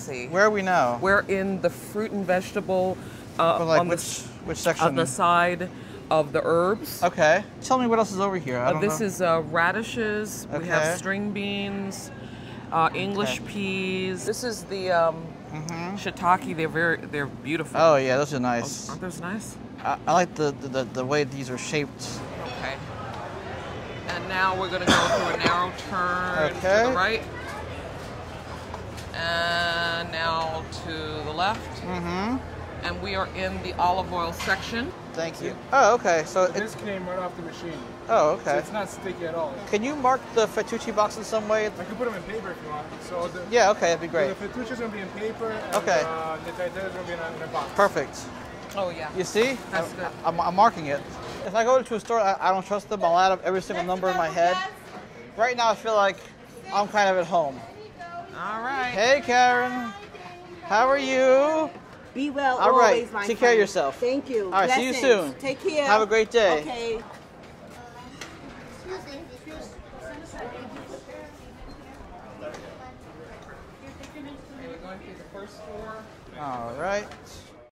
see. Where are we now? We're in the fruit and vegetable uh, like on which s- which section? on the side of the herbs. Okay. Tell me what else is over here. I Uh, don't this know. is uh, radishes. We have string beans, uh, English Okay. peas. This is the um, shiitake. They're very they're beautiful. Oh yeah, those are nice. Aren't those nice? I, I like the, the the the way these are shaped. Okay. And now we're going to go through a narrow turn to the right. Left. Mm-hmm. And we are in the olive oil section. Thank you. Oh, okay. So it, This came right off the machine. oh, okay. So okay. it's not sticky at all. Can you mark the fettucci box in some way? I can put them in paper if you want. So the, Yeah. Okay, that'd be great. the fettucci's gonna be in paper. And, Okay. Uh, the tagliatelle is gonna be in a, in a box. Perfect. Oh, yeah. You see? That's I- good. I'm, I'm marking it. If I go to a store, I, I don't trust them. I'll add up every single number in my head. Right now, I feel like I'm kind of at home. All right. Hey, Karen. How are you? Be well All right. always, my Take care of yourself. Thank you. All right, see you soon. Take care. Have a great day. Okay. Okay, we're going through the first floor. All right.